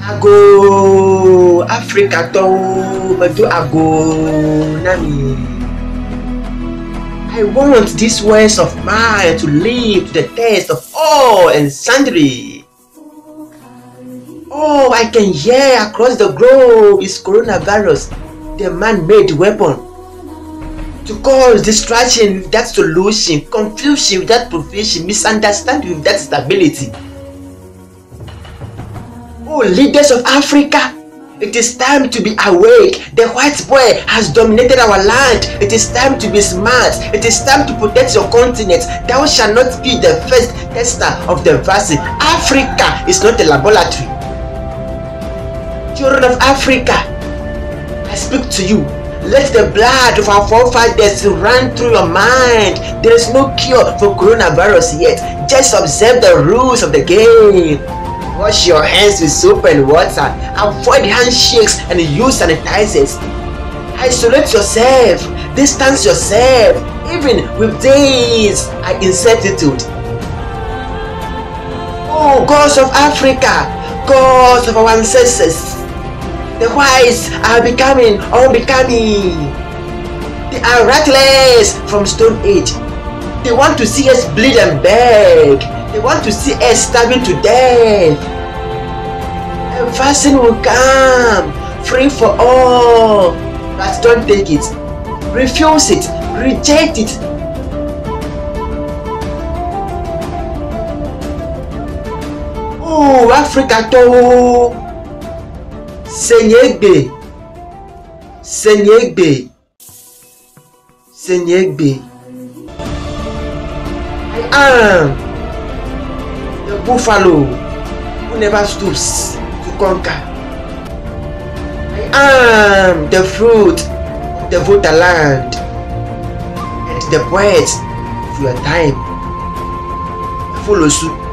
Ago Africa to beto ago nami. I want these words of mine to live to the test of all and sundry. All I can hear across the globe is coronavirus, the man-made weapon. To cause distraction without solution, confusion without provision, misunderstanding without stability. Leaders of Africa, it is time to be awake. The white boy has dominated our land. It is time to be smart. It is time to protect your continent. Thou shalt not be the first tester of the vaccine. Africa is not a laboratory. Children of Africa, I speak to you. Let the blood of our forefathers run through your mind. There is no cure for coronavirus yet. Just observe the rules of the game. Wash your hands with soap and water. Avoid handshakes and use sanitizers. Isolate yourself. Distance yourself. Even with days of incertitude. Oh, gods of Africa, gods of our ancestors. The whites are becoming unbecoming. They are reckless from stone age. They want to see us bleed and beg. They want to see us starving to death. A vaccine will come, free for all. But don't take it. Refuse it. Reject it. Oh, Africa to Senyegbe. Senyegbe. Senyegbe. I am buffalo who never stoops to conquer. I am the fruit of the voterland and the poet of your time. Follow suit.